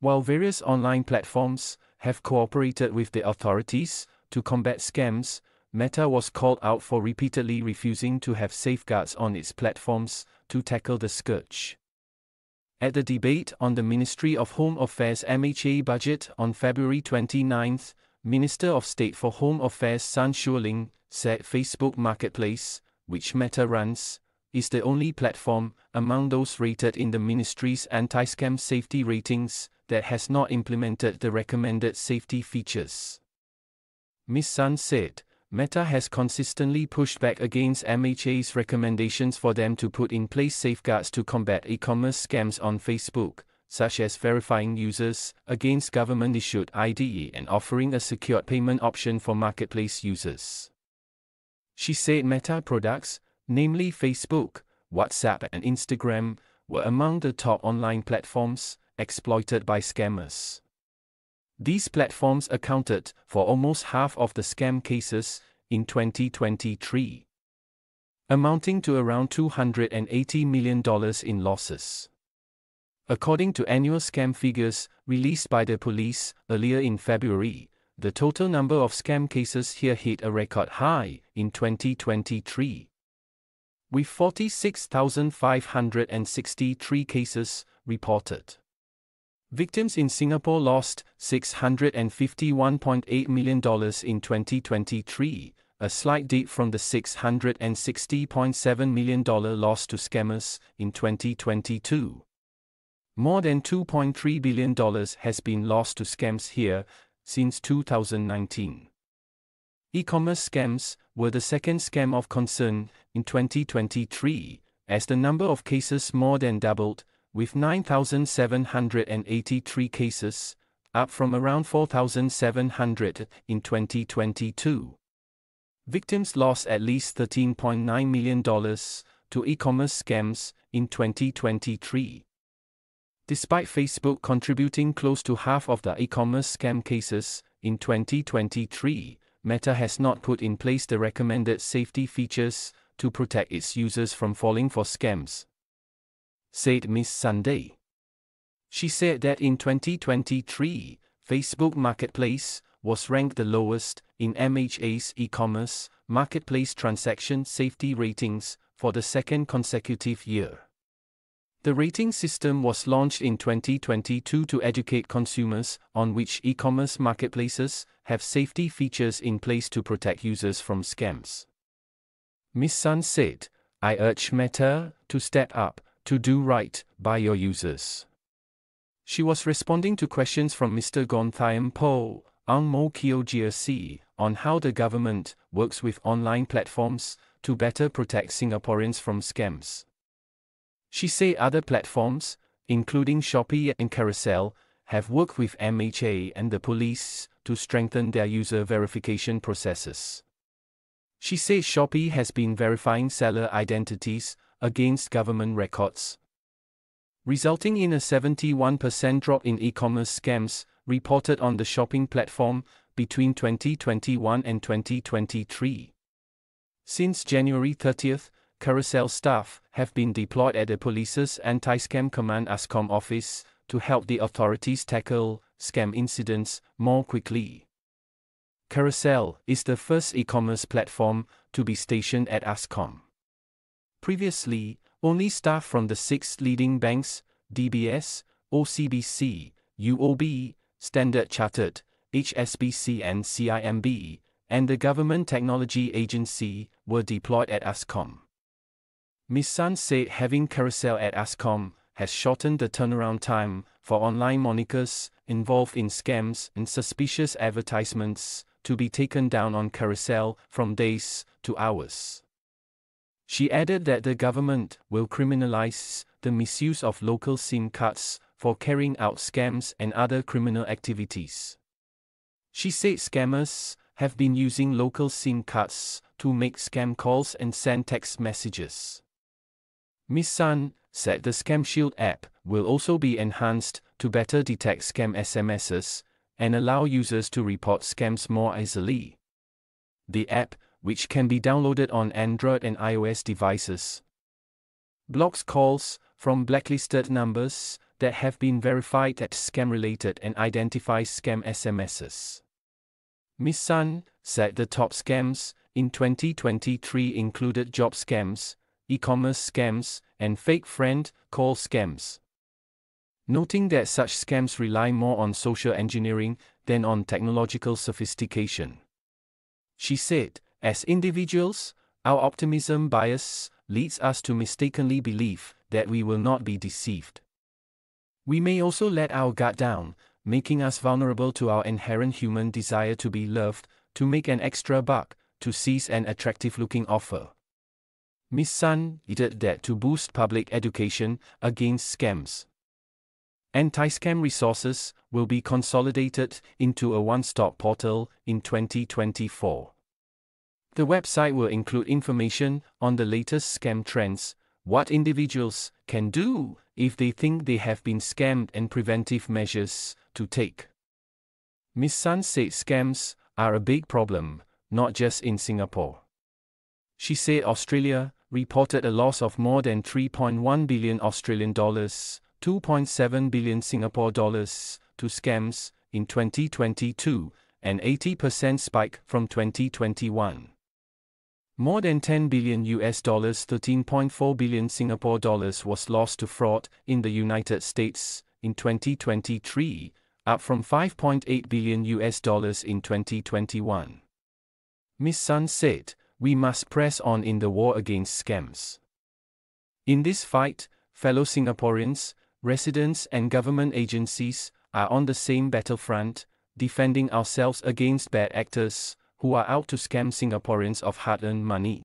While various online platforms have cooperated with the authorities to combat scams, Meta was called out for repeatedly refusing to have safeguards on its platforms to tackle the scourge. At the debate on the Ministry of Home Affairs MHA budget on February 29, Minister of State for Home Affairs Sun Xueling said Facebook Marketplace, which Meta runs, is the only platform, among those rated in the ministry's anti scam safety ratings, that has not implemented the recommended safety features. Ms. Sun said, Meta has consistently pushed back against MHA's recommendations for them to put in place safeguards to combat e commerce scams on Facebook, such as verifying users against government issued ID and offering a secured payment option for marketplace users. She said Meta products, namely Facebook, WhatsApp, and Instagram, were among the top online platforms exploited by scammers. These platforms accounted for almost half of the scam cases in 2023, amounting to around $280 million in losses. According to annual scam figures released by the police earlier in February, the total number of scam cases here hit a record high in 2023. With 46,563 cases reported. Victims in Singapore lost $651.8 million in 2023, a slight dip from the $660.7 million loss to scammers in 2022. More than $2.3 billion has been lost to scams here since 2019. E commerce scams were the second scam of concern in 2023, as the number of cases more than doubled with 9,783 cases, up from around 4,700 in 2022. Victims lost at least $13.9 million to e commerce scams in 2023. Despite Facebook contributing close to half of the e commerce scam cases in 2023, Meta has not put in place the recommended safety features to protect its users from falling for scams said Ms. Sunday. She said that in 2023, Facebook Marketplace was ranked the lowest in MHA's e commerce marketplace transaction safety ratings for the second consecutive year. The rating system was launched in 2022 to educate consumers on which e commerce marketplaces have safety features in place to protect users from scams. Ms. Sun said, I urge Meta to step up to do right by your users. She was responding to questions from Mr. Gan Thiam Poh, Ang Mo Kio GRC, on how the government works with online platforms to better protect Singaporeans from scams. She said other platforms, including Shopee and Carousell, have worked with MHA and the police to strengthen their user verification processes. She said Shopee has been verifying seller identities against government records, resulting in a 71% drop in e commerce scams reported on the shopping platform between 2021 and 2023. Since January 30th, Carousell staff have been deployed at the police's anti scam command ASCOM office to help the authorities tackle scam incidents more quickly. Carousell is the first e commerce platform to be stationed at ASCOM. Previously, only staff from the six leading banks, DBS, OCBC, UOB, Standard Chartered, HSBC and CIMB, and the Government Technology Agency, were deployed at ASCOM. Ms. Sun said having Carousell at ASCOM has shortened the turnaround time for online monikers involved in scams and suspicious advertisements to be taken down on Carousell from days to hours. She added that the government will criminalize the misuse of local SIM cards for carrying out scams and other criminal activities. She said scammers have been using local SIM cards to make scam calls and send text messages. Ms. Sun said the Scam Shield app will also be enhanced to better detect scam SMSs and allow users to report scams more easily. The app which can be downloaded on Android and iOS devices. Blocks calls from blacklisted numbers that have been verified as scam related and identify scam SMSs. Ms. Sun said the top scams in 2023 included job scams, e commerce scams, and fake friend call scams. Noting that such scams rely more on social engineering than on technological sophistication. She said, as individuals, our optimism bias leads us to mistakenly believe that we will not be deceived. We may also let our guard down, making us vulnerable to our inherent human desire to be loved, to make an extra buck, to seize an attractive looking offer. Ms. Sun added that to boost public education against scams. Anti scam resources will be consolidated into a one stop portal in 2024. The website will include information on the latest scam trends, what individuals can do if they think they have been scammed, and preventive measures to take. Ms. Sun said scams are a big problem, not just in Singapore. She said Australia reported a loss of more than 3.1 billion Australian dollars, 2.7 billion Singapore dollars, to scams in 2022, an 80% spike from 2021. More than 10 billion US dollars, 13.4 billion Singapore dollars was lost to fraud in the United States in 2023, up from 5.8 billion US dollars in 2021. Ms. Sun said, We must press on in the war against scams. In this fight, fellow Singaporeans, residents, and government agencies are on the same battlefront, defending ourselves against bad actors who are out to scam Singaporeans of hard earned money.